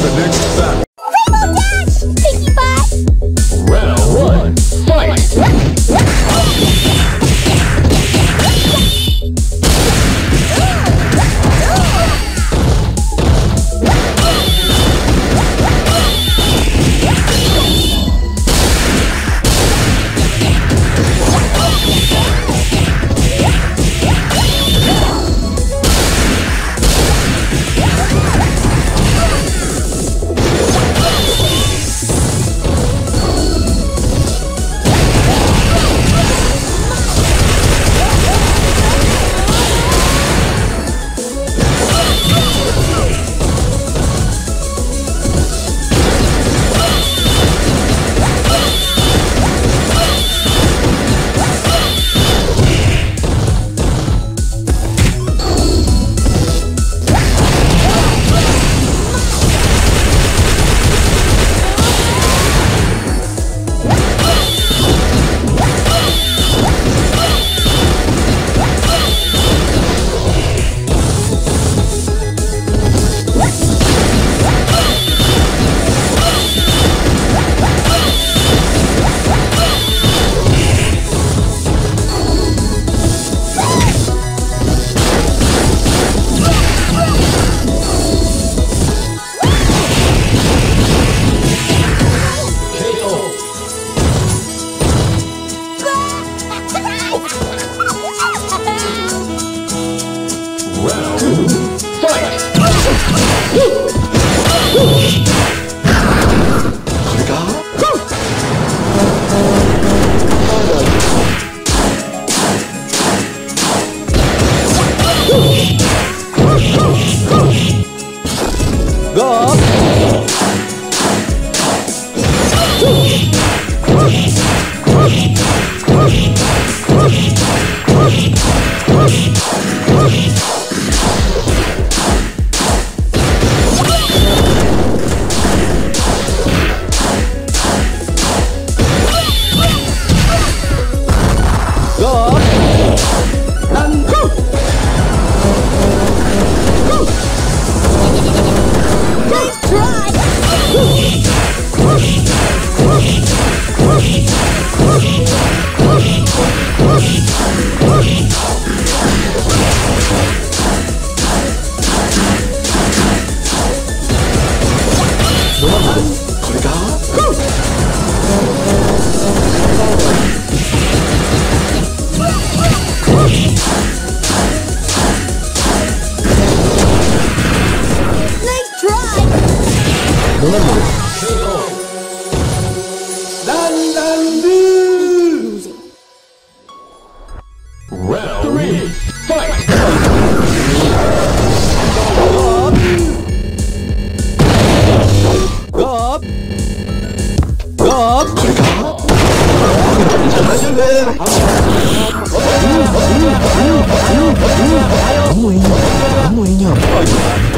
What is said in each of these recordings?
for the next fact. モランランドゥーラウンド3ファイト Gop! Gop! Kamu ini, kamu ini apa?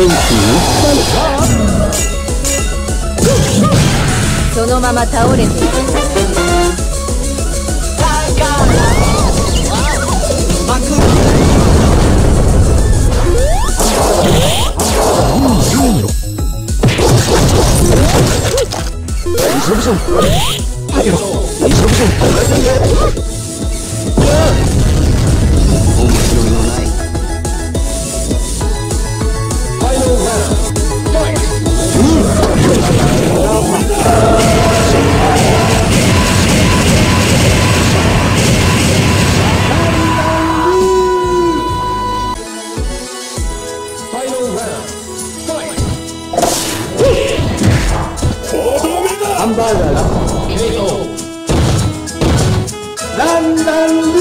元気そのまま倒れている行くぞ行 안 받아라. 난난